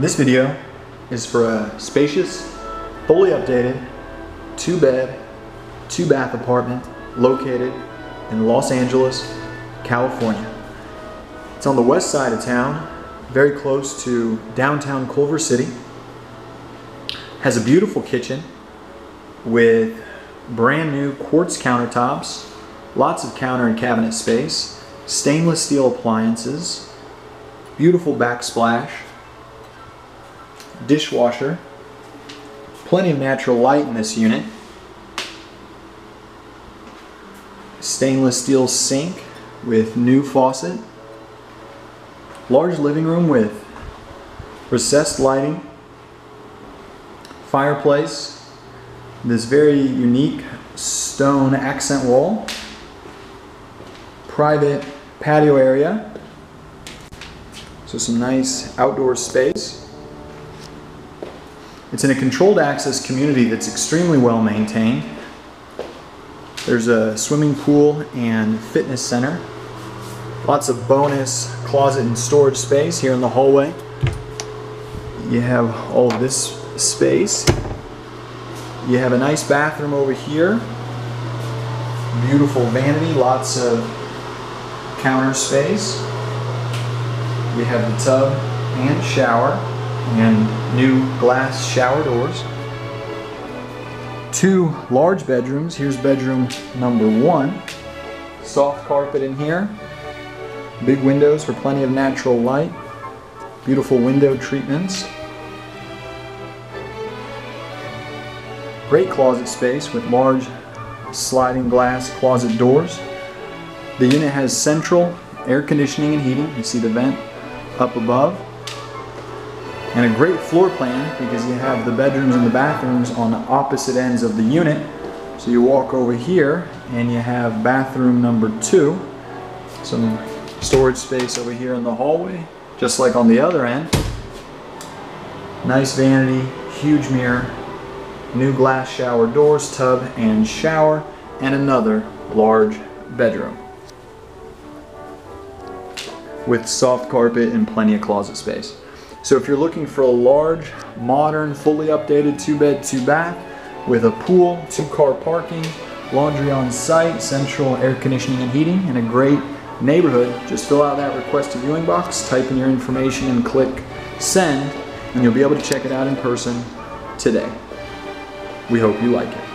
This video is for a spacious, fully updated, two bed, two bath apartment located in Los Angeles, California. It's on the west side of town, very close to downtown Culver City. Has a beautiful kitchen with brand new quartz countertops, lots of counter and cabinet space, stainless steel appliances, beautiful backsplash, dishwasher, plenty of natural light in this unit, stainless steel sink with new faucet, large living room with recessed lighting, fireplace, this very unique stone accent wall, private patio area, so some nice outdoor space. It's in a controlled access community that's extremely well maintained. There's a swimming pool and fitness center. Lots of bonus closet and storage space here in the hallway. You have all this space. You have a nice bathroom over here. Beautiful vanity, lots of counter space. You have the tub and shower and new glass shower doors. Two large bedrooms. Here's bedroom number one. Soft carpet in here. Big windows for plenty of natural light. Beautiful window treatments. Great closet space with large sliding glass closet doors. The unit has central air conditioning and heating. You see the vent up above. And a great floor plan because you have the bedrooms and the bathrooms on the opposite ends of the unit. So you walk over here and you have bathroom number two. Some storage space over here in the hallway, just like on the other end. Nice vanity, huge mirror, new glass shower doors, tub and shower, and another large bedroom with soft carpet and plenty of closet space. So if you're looking for a large, modern, fully updated two bed, two bath with a pool, two car parking, laundry on site, central air conditioning and heating, and a great neighborhood, just fill out that request a viewing box, type in your information and click send, and you'll be able to check it out in person today. We hope you like it.